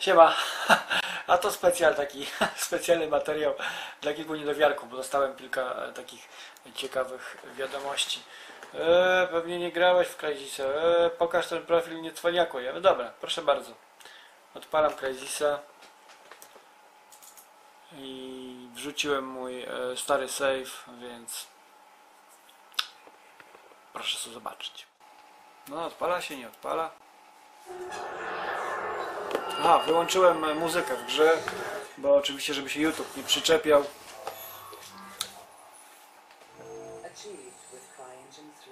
Siema. A to specjal taki, specjalny materiał dla kilku niedowiarków, bo dostałem kilka e, takich ciekawych wiadomości. E, pewnie nie grałeś w Crysisa. E, pokaż ten profil nie cwaniaku. Ja, no dobra, proszę bardzo. Odpalam Crysisa i wrzuciłem mój e, stary save, więc proszę sobie zobaczyć. No, odpala się, nie odpala. Aha, wyłączyłem e, muzykę w grze, bo oczywiście, żeby się YouTube nie przyczepiał. Achieved with CryEngine 3.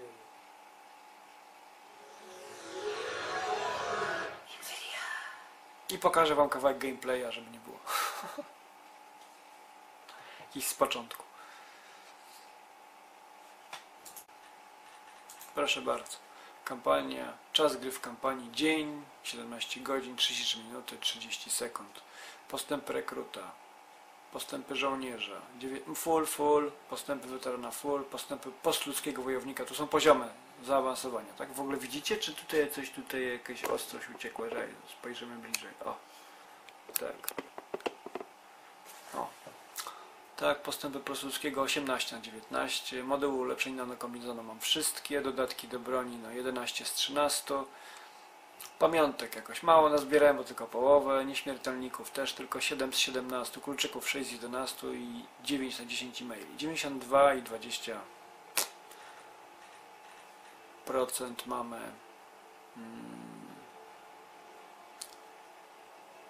I pokażę wam kawałek gameplaya, żeby nie było. Jakiś z początku. Proszę bardzo. Kampania, czas gry w kampanii dzień, 17 godzin, 33 minuty, 30 sekund. Postępy rekruta, postępy żołnierza, full, full, postępy weterana full, postępy postludzkiego wojownika. Tu są poziomy zaawansowania, tak? W ogóle widzicie, czy tutaj coś, tutaj jakaś ostrość uciekła? Spojrzymy bliżej. O, tak. Tak, postępy prostoludzkiego 18 na 19. Moduł ulepszeń nanokombinezonu mam wszystkie. Dodatki do broni no 11 z 13. Pamiątek jakoś mało nazbierałem, bo tylko połowę. Nieśmiertelników też tylko 7 z 17. Kluczyków 6 z 11 i 9 na 10 e-maili. 92 i 20 procent mamy mm,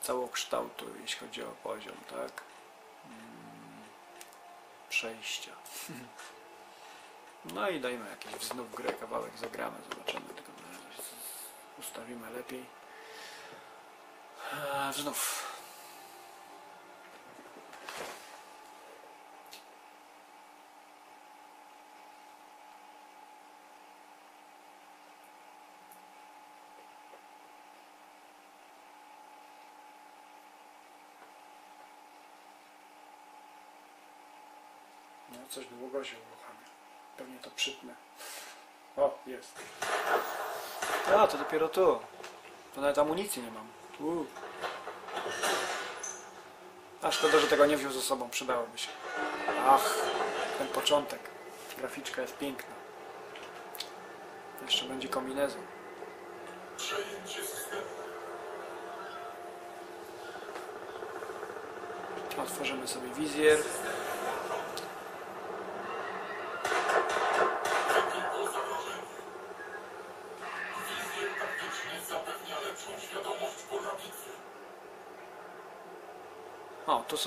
całokształtu, jeśli chodzi o poziom, tak? Przejścia. No i dajmy jakiś znów grę, kawałek zagramy, zobaczymy, tylko ustawimy lepiej. Eee, Znów. Coś długo się uruchamia. Pewnie to przytnę. O, jest. A, to dopiero tu. To nawet amunicji nie mam. Uu. A szkoda, że tego nie wziął ze sobą, przydałoby się. Ach, ten początek. Graficzka jest piękna. Jeszcze będzie kombinezon. Przejęcie systemu. Otworzymy sobie wizjer.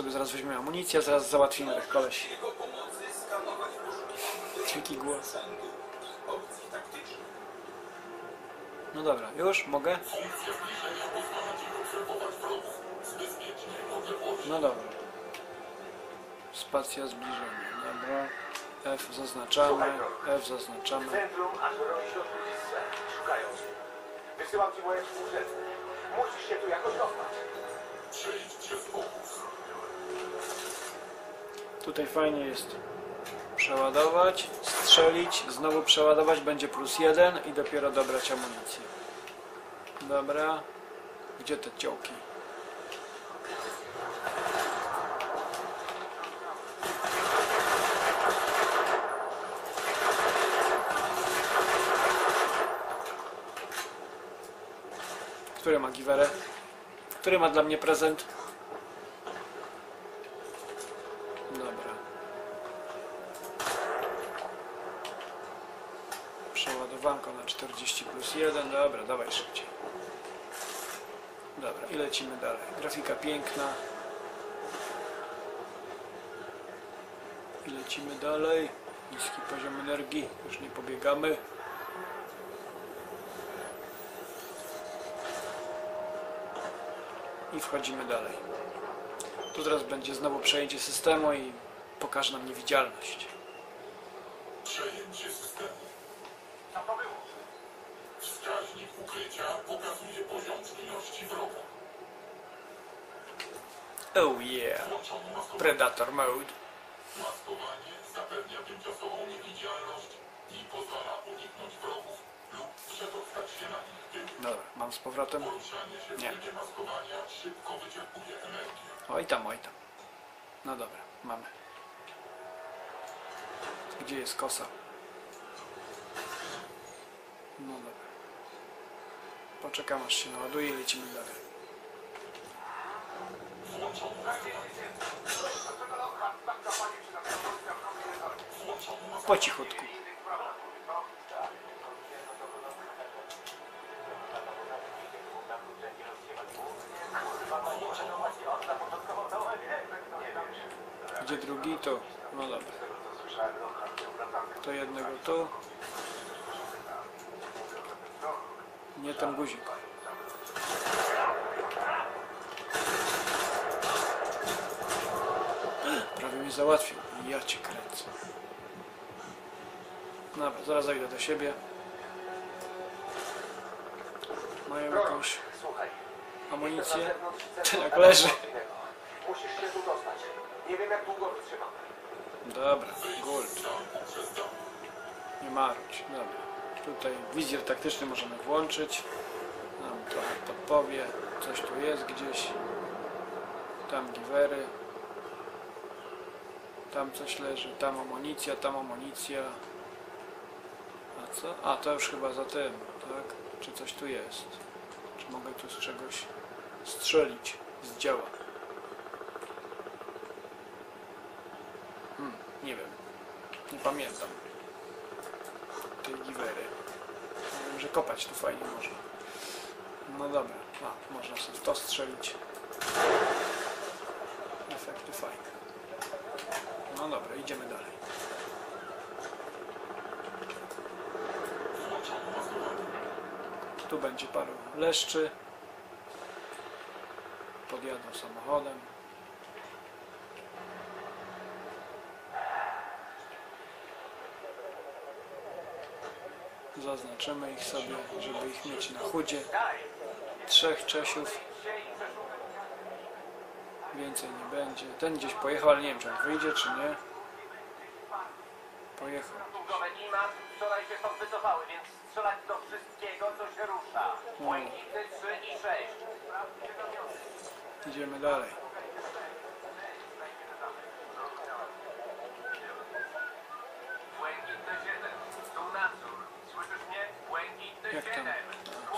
Sobie zaraz weźmiemy amunicję, zaraz załatwimy tych koleś. Jaki głos. No dobra, już mogę? Z. No dobra. Spacja zbliżenia. Dobra. F zaznaczamy. F zaznaczamy. Centrum z szukają cię. Wysyłam ci moje współrzędne. Musisz się tu jakoś dostać. Przejdź przez obóz. Tutaj fajnie jest przeładować, strzelić, znowu przeładować, będzie plus jeden i dopiero dobrać amunicję. Dobra. Gdzie te ciołki? Który ma giwerę? Który ma dla mnie prezent? Dobra. Przeładowanko na 40 plus 1. Dobra, dawaj szybciej. Dobra, i lecimy dalej. Grafika piękna. I lecimy dalej. Niski poziom energii. Już nie pobiegamy. I wchodzimy dalej. Tu teraz będzie znowu przejęcie systemu i pokaże nam niewidzialność. Przejęcie systemu. Co to było? Ukrycia pokazuje poziom czujności wroga. Oh yeah. Predator mode. Maskowanie zapewnia tymczasową niewidzialność i pozwala uniknąć wrogów Dobra, mam z powrotem? Nie. Oj tam, oj tam. No dobra, mamy. Gdzie jest kosa? No dobra. Poczekam aż się naładuje i lecimy dalej. Po cichutku. Gdzie drugi? To. No dobra. To jednego tu. Nie ten guzik. Prawie mnie załatwił. Ja cię kręcę. Dobra, zaraz zajdę do siebie. Mają jakąś amunicję. Jak leży. Musisz się tu dostać. Nie wiem jak długo wytrzymam. Dobra, gold. Nie marudź, dobra. Tutaj wizjer taktyczny możemy włączyć. Nam trochę podpowie. Coś tu jest gdzieś. Tam giwery. Tam coś leży. Tam amunicja, tam amunicja. A co? A to już chyba za tym, tak? Czy coś tu jest? Czy mogę tu z czegoś strzelić z działa? Hmm, nie wiem. Nie pamiętam. Tej giwery. Wiem, że kopać tu fajnie można. No dobra. A, można sobie to strzelić. Efekty fajne. No dobra, idziemy dalej. Tu będzie paru leszczy. Podjadą samochodem. Zaznaczymy ich sobie, żeby ich mieć na chudzie. Trzech Czesiów. Więcej nie będzie. Ten gdzieś pojechał, ale nie wiem, czy on wyjdzie, czy nie. Pojechał. Długowe nie ma. Wczoraj się stąd wycofały, więc strzelać do wszystkiego, co się rusza. Błękitny 3 i 6. Idziemy dalej. Błękitny 7. Tu nadzór. Słyszysz mnie? Błękitny Jak tam? 7.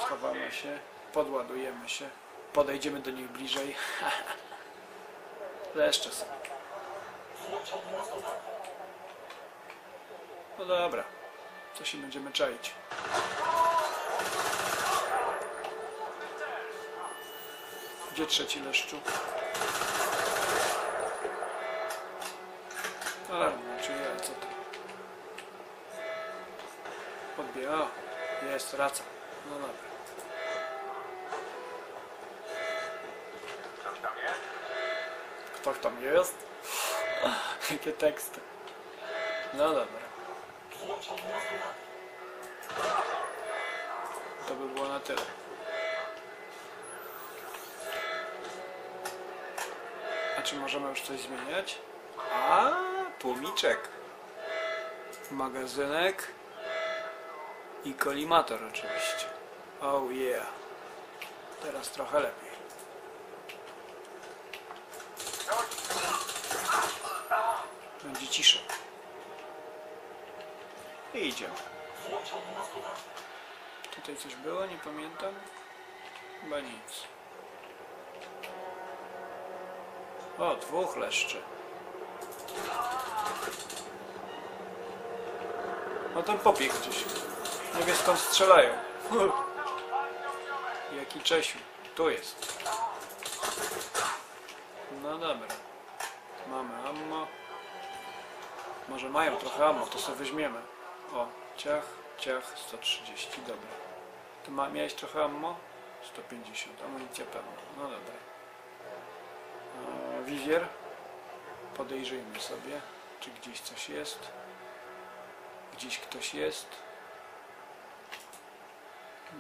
Schowamy się, podładujemy się, podejdziemy do nich bliżej. Leszcze sobie. No dobra, to się będziemy czaić. Gdzie trzeci leszczu? A, znaczy ja, co to? Podbija. O, jest, raca. No dobra. Kto tam jest? Jakie teksty. No dobra. To by było na tyle. A czy możemy już coś zmieniać? A, tłumiczek. Magazynek. I kolimator oczywiście. Oh yeah. Teraz trochę lepiej. Będzie cisza. I idziemy. Tutaj coś było, nie pamiętam. Chyba nic. O, dwóch leszczy. No ten popiek gdzieś. Nie wie skąd strzelają. Jaki Czesiu. Tu jest. No dobra. Mamy ammo. Może mają trochę ammo, to sobie weźmiemy. O, ciach, ciach, 130, dobra. Ty ma, miałeś trochę ammo? 150, amunicja pełna. No dobra. E. Podejrzyjmy sobie, czy gdzieś coś jest. Gdzieś ktoś jest.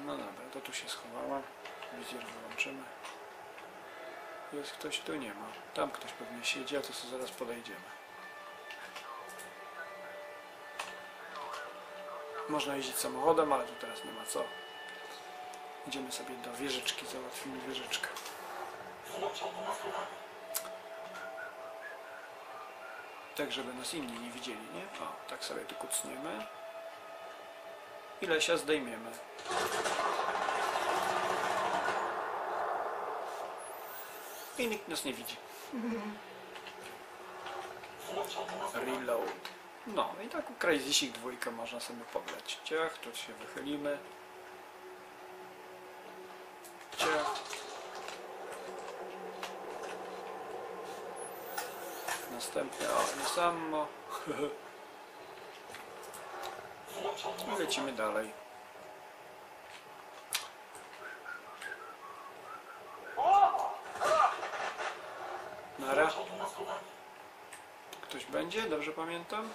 No dobra, to tu się schowała. Wizjer wyłączymy. Jest ktoś tu? Nie ma. Tam ktoś pewnie siedzi, a to sobie zaraz podejdziemy. Można jeździć samochodem, ale tu teraz nie ma co. Idziemy sobie do wieżyczki, załatwimy wieżyczkę. Tak, żeby nas inni nie widzieli, nie? O, tak sobie tu kucniemy. I Lesia zdejmiemy. I nikt nas nie widzi. Reload. No i tak Crazy dwójkę można sobie pobrać. Ciach, tu się wychylimy. Ciach. Następnie, o, nie samo. I lecimy dalej. Nara. Ktoś będzie? Dobrze pamiętam?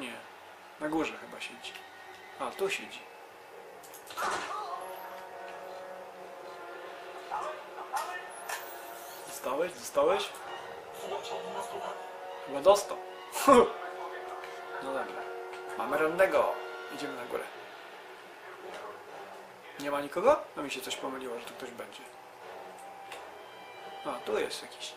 Nie. Na górze chyba siedzi. A, tu siedzi. Zostałeś? Zostałeś? Chyba dostał. No dobra. Mamy rannego. Idziemy na górę. Nie ma nikogo? No mi się coś pomyliło, że tu ktoś będzie. A, tu jest jakiś.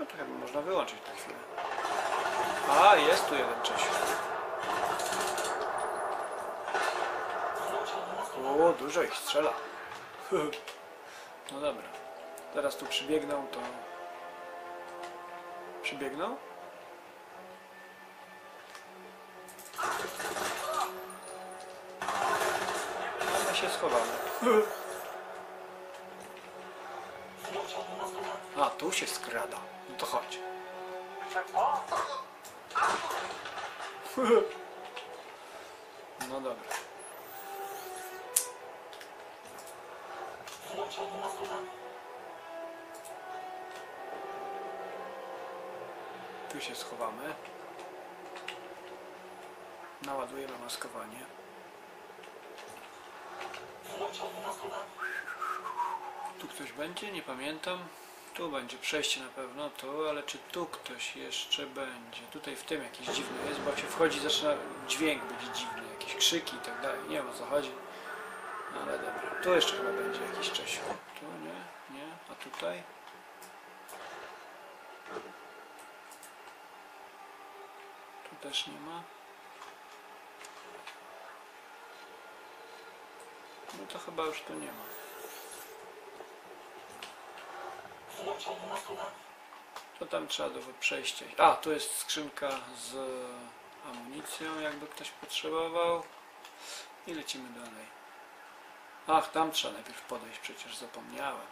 No to chyba można wyłączyć na chwilę. A, jest tu jeden Czesiu. O, dużo ich strzela. No dobra. Teraz tu przybiegną, to... Przybiegną? My się schowamy. tu się skrada. No to chodź. No dobra. Tu się schowamy. Naładujemy maskowanie. Tu ktoś będzie? Nie pamiętam. Tu będzie przejście na pewno, tu, ale czy tu ktoś jeszcze będzie? Tutaj w tym jakiś dziwny jest, bo się wchodzi, zaczyna dźwięk być dziwny, jakieś krzyki i tak dalej. Nie wiem o co chodzi. Ale dobra. Tu jeszcze chyba będzie jakiś Czesiu. Tu nie, nie, a tutaj? Tu też nie ma. No to chyba już tu nie ma. To tam trzeba do przejścia. A, tu jest skrzynka z amunicją, jakby ktoś potrzebował. I lecimy dalej. Ach, tam trzeba najpierw podejść, przecież zapomniałem.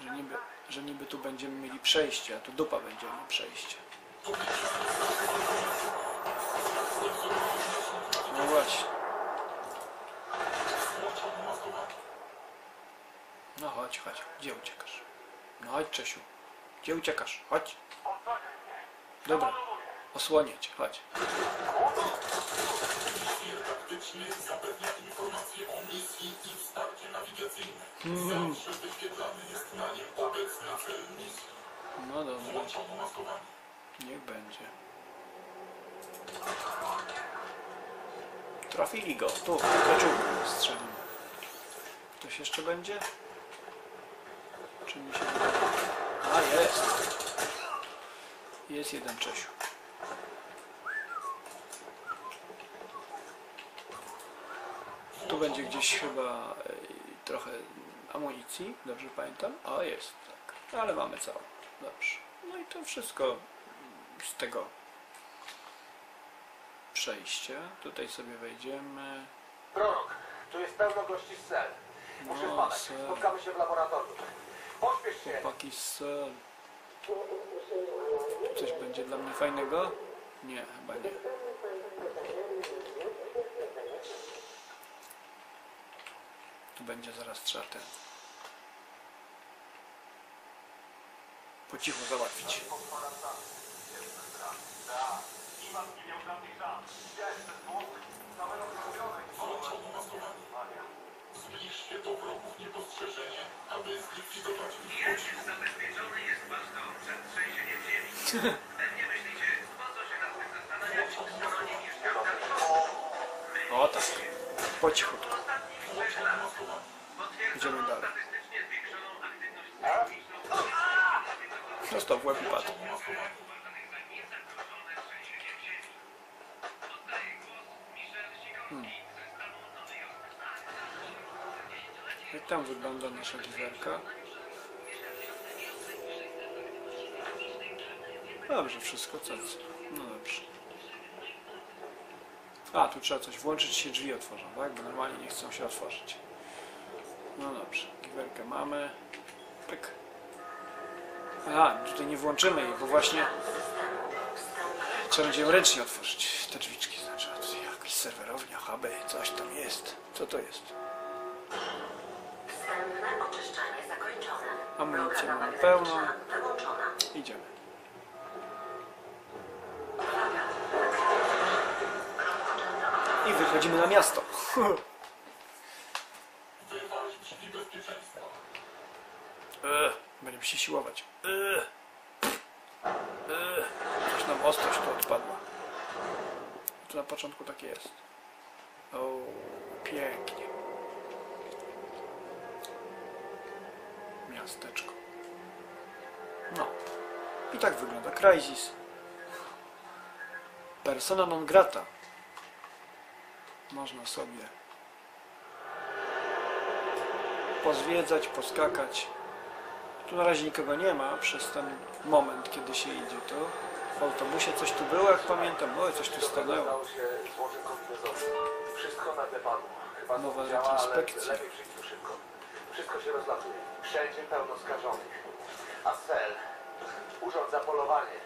Że niby, że niby tu będziemy mieli przejście, a tu dupa będzie, a nie przejście. No właśnie. No chodź, chodź. Gdzie uciekasz? No chodź, Czesiu. Gdzie uciekasz? Chodź. Dobra. Osłonię cię, chodź. Taktyczny zapewnia informacje o misji i wsparcie nawigacyjne. Zawsze wyświetlany jest na nim obecny cel misji. No dobra, niech będzie. Trafili go. Tu, koczuł strzelimy. Ktoś jeszcze będzie? Czy mi się? A, jest. Jest jeden Czesiu. Tu będzie gdzieś chyba e, trochę amunicji, dobrze pamiętam? O, jest, tak. Ale mamy całą. Dobrze. No i to wszystko z tego przejścia. Tutaj sobie wejdziemy. Prorok, tu jest pełno gości z cel. Muszę No, spadać. Spotkamy się w laboratorium. Chłopaki z. Coś będzie dla mnie fajnego? Nie, chyba nie. Tu będzie zaraz trzeba ten. Po cichu załatwić. Włączono maskowanie. Zbliż Zbliżcie do wrogów niepostrzeżenie, aby zlikwidować ich podziwu. zabezpieczony jest wasz dom przed trzęsieniem ziemi. Pewnie myślicie, po co się nad tym zastanawiać, skoro nie mieszkam na O tak, po cichutku. Idziemy dalej. statystycznie zwiększoną aktywność. Dostał w łeb i padł. Jak tam wygląda nasza giwerka? Dobrze, wszystko co? No dobrze. A, tu trzeba coś włączyć, się drzwi otworzą, tak? Bo normalnie nie chcą się otworzyć. No dobrze, giwerkę mamy. Pyk. Aha, tutaj nie włączymy jej, bo właśnie trzeba będzie ręcznie otworzyć. Te drzwiczki, znaczy, tutaj serwerownia, huby, coś tam jest. Co to jest? Amunicję mamy pełną. Idziemy. I wychodzimy na miasto. Eee, będziemy się siłować. Eee. Eee. Coś nam ostrość tu odpadła. To na początku tak jest. O, pięknie. Miasteczko. No. I tak wygląda Crysis. Persona non grata. Można sobie pozwiedzać, poskakać. Tu na razie nikogo nie ma przez ten moment, kiedy się idzie tu. W autobusie coś tu było, jak pamiętam. Oj, coś tu stanęło. Nowa retrospekcja. lepiej w życiu szybko. Wszystko się rozlatuje. Wszędzie pełno skażonych. A cel urządza polowanie.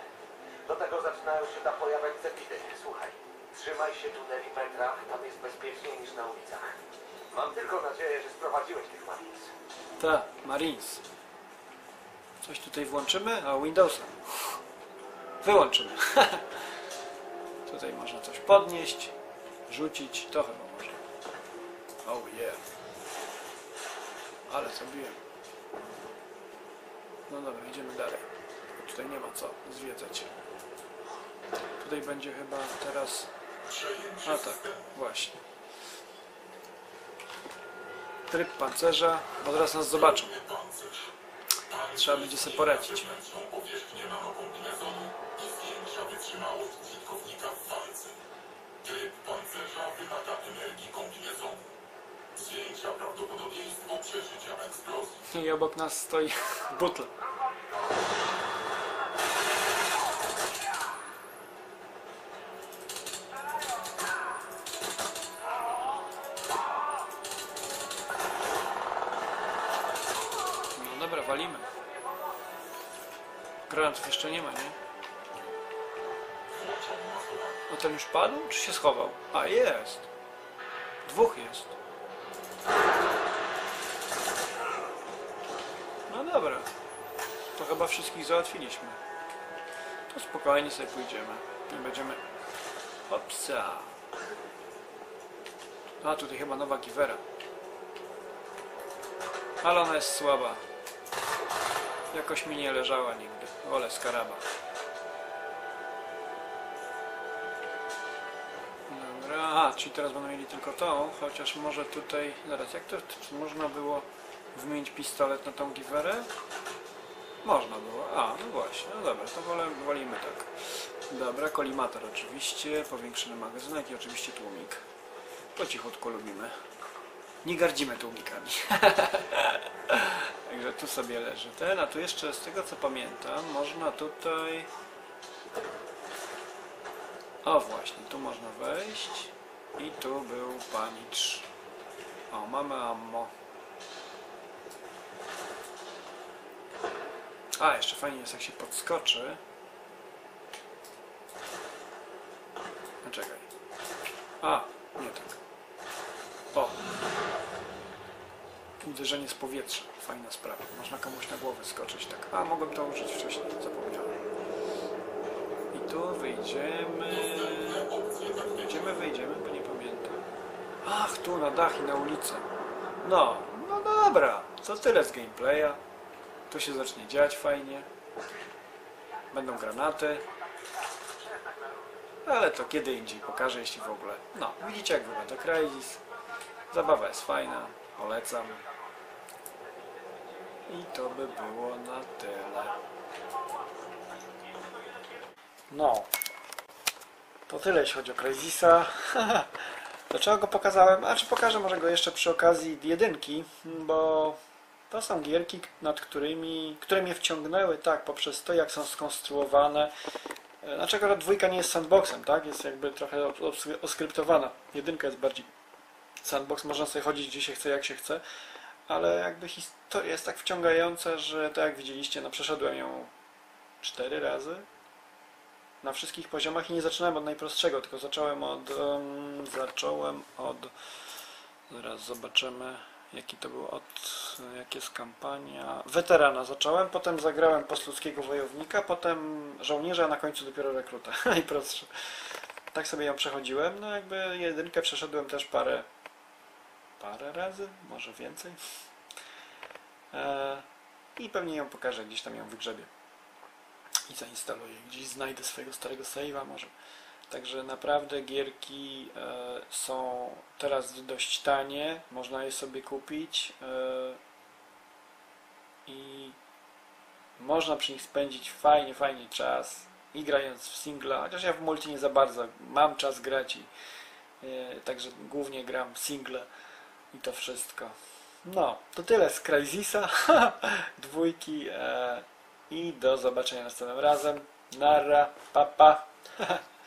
Do tego zaczynają się tam pojawiać cepidy. Słuchaj, trzymaj się tuneli metra, tam jest bezpieczniej niż na ulicach. Mam tylko nadzieję, że sprowadziłeś tych Marines. Ta, Marines. Coś tutaj włączymy? A, Windowsa. Wyłączymy. tutaj można coś podnieść, rzucić. To chyba można. Oh yeah. Ale zrobiłem. No dobra, idziemy dalej. Tutaj nie ma co zwiedzać. Tutaj będzie chyba teraz... Przejęcie A tak, właśnie. Tryb pancerza, bo zaraz nas zobaczą. Trzeba będzie sobie poradzić. Eksplozji. I obok nas stoi butler. No dobra, walimy. Granatów jeszcze nie ma, nie? O ten już padł, czy się schował? A jest. Dwóch jest. No dobra. To chyba wszystkich załatwiliśmy. To spokojnie sobie pójdziemy. Nie będziemy... Opsa. A, tutaj chyba nowa giwera. Ale ona jest słaba. Jakoś mi nie leżała nigdy. Wolę skaraba. Dobra, a, czyli teraz będą mieli tylko tą, chociaż może tutaj... Zaraz, jak to czy można było wymienić pistolet na tą giwerę? Można było. A, no właśnie, no dobra, to wolę, wolimy tak. Dobra, kolimator oczywiście, powiększony magazynek i oczywiście tłumik. Po cichutku lubimy. Nie gardzimy tłumikami. Także tu sobie leży ten, a tu jeszcze z tego co pamiętam, można tutaj... O właśnie, tu można wejść i tu był panicz. O, mamy ammo. A, jeszcze fajnie jest jak się podskoczy. No czekaj. A, nie tak. O. Uderzenie z powietrza. Fajna sprawa. Można komuś na głowę skoczyć tak. A, mogłem to użyć wcześniej. Zapomniałem. I tu wyjdziemy... Wyjdziemy, wyjdziemy, bo nie pamiętam. Ach, tu na dach i na ulicę. No, no dobra. To tyle z gameplaya. Tu się zacznie dziać fajnie. będą granaty. Ale to kiedy indziej pokażę, jeśli w ogóle. No, widzicie jak wygląda Crysis. Zabawa jest fajna, polecam. I to by było na tyle. No. To tyle jeśli chodzi o Crysisa. Dlaczego go pokazałem? A czy pokażę może go jeszcze przy okazji jedynki, bo to są gierki, nad którymi, które mnie wciągnęły, tak, poprzez to, jak są skonstruowane. E, Dlaczego dwójka nie jest sandboxem, tak? Jest jakby trochę os- os- oskryptowana. Jedynka jest bardziej sandbox, można sobie chodzić gdzie się chce, jak się chce, ale jakby historia jest tak wciągająca, że tak jak widzieliście, no przeszedłem ją cztery razy na wszystkich poziomach i nie zaczynałem od najprostszego, tylko zacząłem od em, zacząłem od zaraz zobaczymy jaki to był od jak jest kampania weterana zacząłem, potem zagrałem posludzkiego wojownika, potem żołnierza, a na końcu dopiero rekruta najprostszy tak sobie ją przechodziłem, no jakby jedynkę przeszedłem też parę parę razy, może więcej e, i pewnie ją pokażę, gdzieś tam ją wygrzebię i zainstaluję. Gdzieś znajdę swojego starego save'a może. Także naprawdę gierki e, są teraz dość tanie, można je sobie kupić e, i można przy nich spędzić fajnie, fajnie czas i grając w singla, chociaż ja w multi nie za bardzo mam czas grać i e, także głównie gram single i to wszystko. No, to tyle z Crysisa, dwójki. I do zobaczenia następnym razem. Nara, papa. Pa.